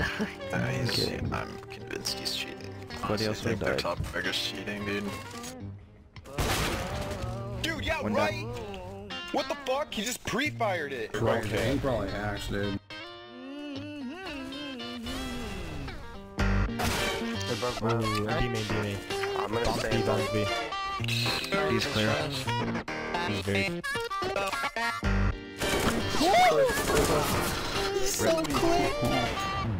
Uh, he's, Okay. I'm convinced he's cheating. Somebody Honestly, else I think will their die. top fragger's cheating, dude. Dude, yeah, One right! What the fuck? He just pre-fired it! Okay. He probably hacks, dude. Ooh, B main, B main. I'm gonna Bounce stay B, in bounce B. He's clear. He's very... Have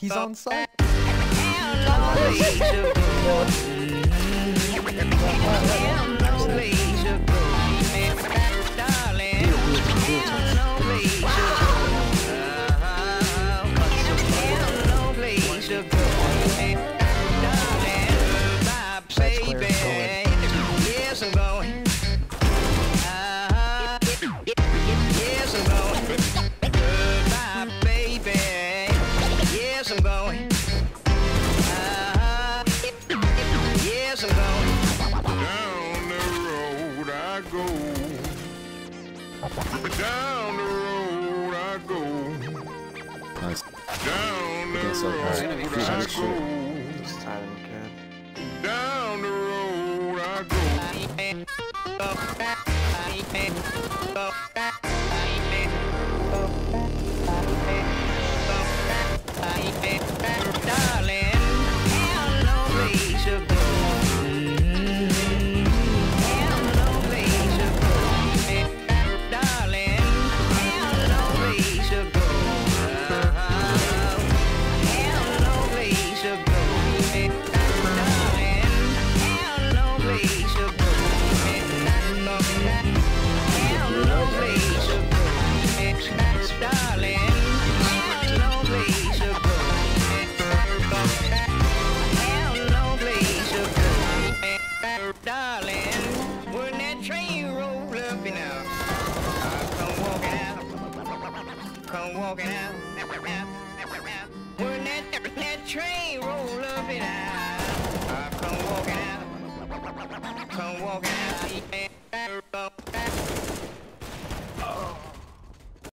He's on site. Baby, Down the road I go. Nice. Down the Against those guys. road Fusion I is shit. go. This time, kid. Down the road I go. Come walking out. When that, that train roll up and out, I come walking out, come walking out.